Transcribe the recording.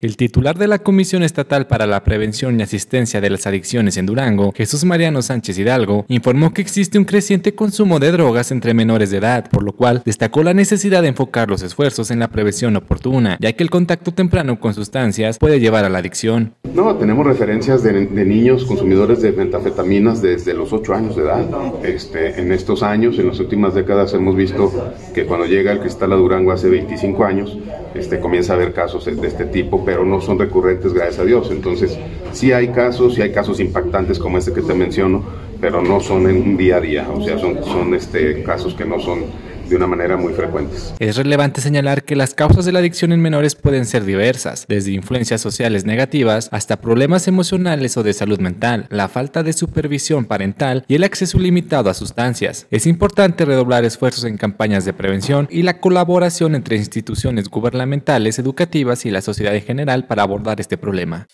El titular de la Comisión Estatal para la Prevención y Asistencia de las Adicciones en Durango, Jesús Mariano Sánchez Hidalgo, informó que existe un creciente consumo de drogas entre menores de edad, por lo cual destacó la necesidad de enfocar los esfuerzos en la prevención oportuna, ya que el contacto temprano con sustancias puede llevar a la adicción. No, tenemos referencias de, niños consumidores de metafetaminas desde los 8 años de edad. Este, en estos años, en las últimas décadas, hemos visto que cuando llega el cristal a Durango hace 25 años, este, comienza a haber casos de este tipo pero no son recurrentes, gracias a Dios. Entonces, sí hay casos, sí hay casos impactantes como este que te menciono, pero no son en un día a día, o sea, son, son este, casos que no son de una manera muy frecuente. Es relevante señalar que las causas de la adicción en menores pueden ser diversas, desde influencias sociales negativas hasta problemas emocionales o de salud mental, la falta de supervisión parental y el acceso limitado a sustancias. Es importante redoblar esfuerzos en campañas de prevención y la colaboración entre instituciones gubernamentales, educativas y la sociedad en general para abordar este problema.